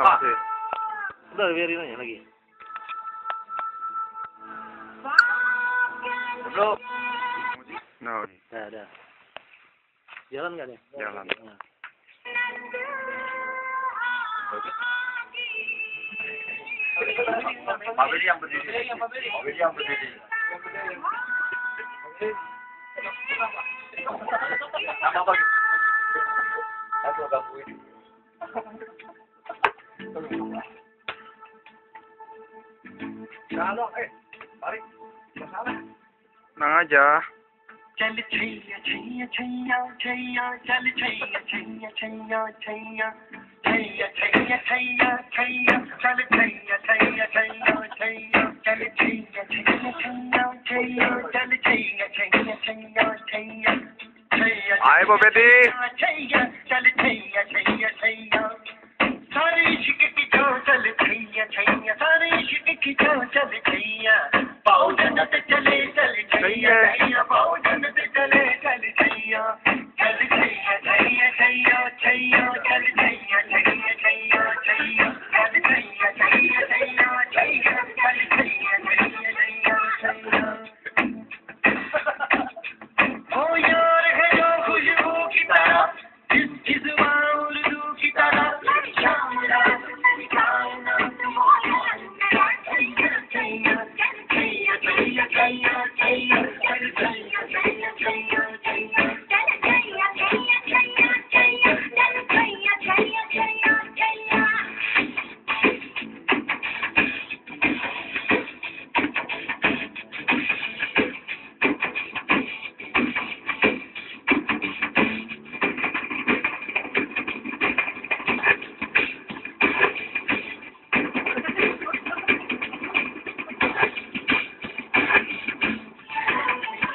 Oh, Pak. masih. Udah biarin aja lagi. Bro. No. Dah, dah. Jalan nggak nih? Jalan. Nah. Pak Bedi yang berdiri. Pak Bedi yang berdiri. Nama Pak. Aku gangguin. Aja. चल छैया छैया छैया छैया चल छैया छैया छैया छैया छैया छैया छैया छैया चल छैया छैया छैया छैया चल छैया छैया छैया छैया चल Chaiyya Chaiyya Chaiyya Chaiyya Ayo, Pak Bedi. छैया चल छैया छैया छैया सारे इश्क की जो चल छैया छैया सारे इश्क की जो चल छैया पाओ जन्नत चले finger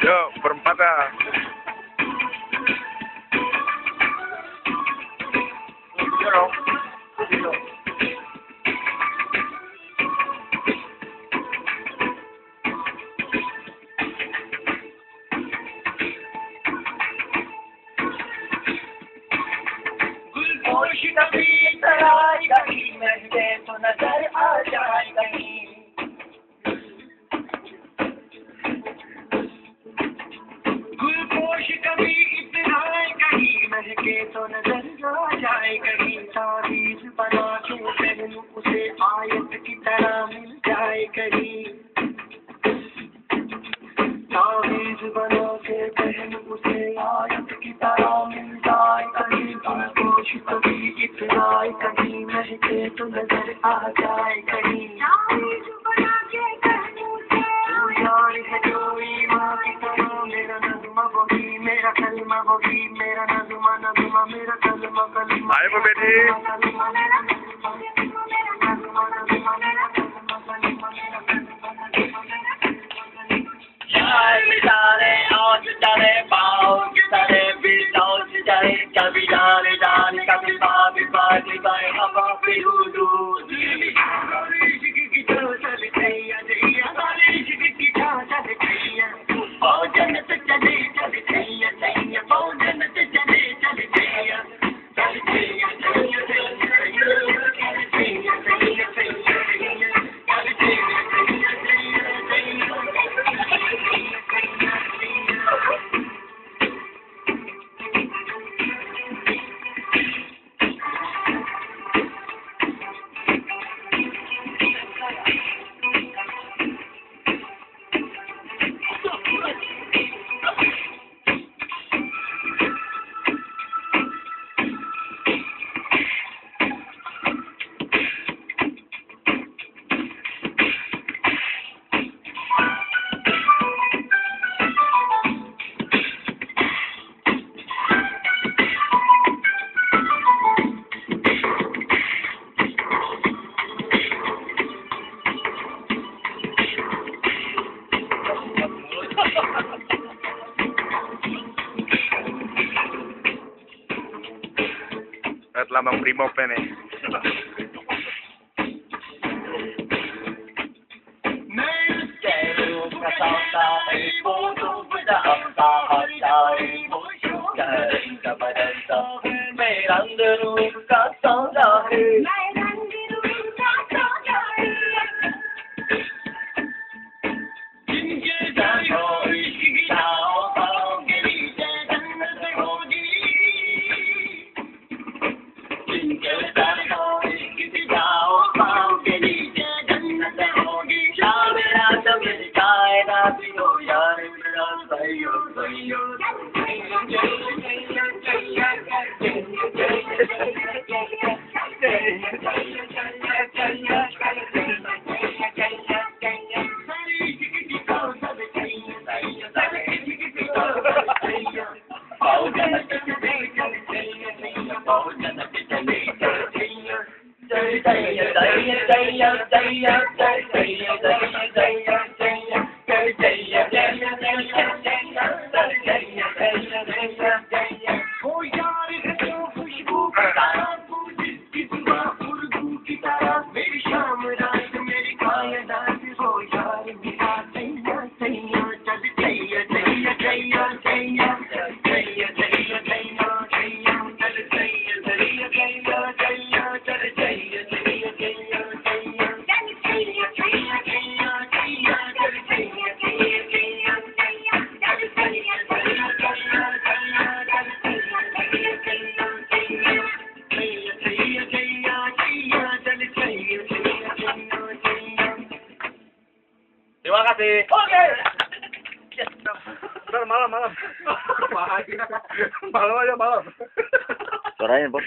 Yuk, berempat ya. मुझको भी इतराए कहीं महके तो नज़र आ जाए कहीं आए वो बेटी Yeah, we got it, all you got it, bow, you got it, we don't you got it. la primo pene. Oke. Oke. Ntar malam malam. Malam aja malam. Suaranya, bos.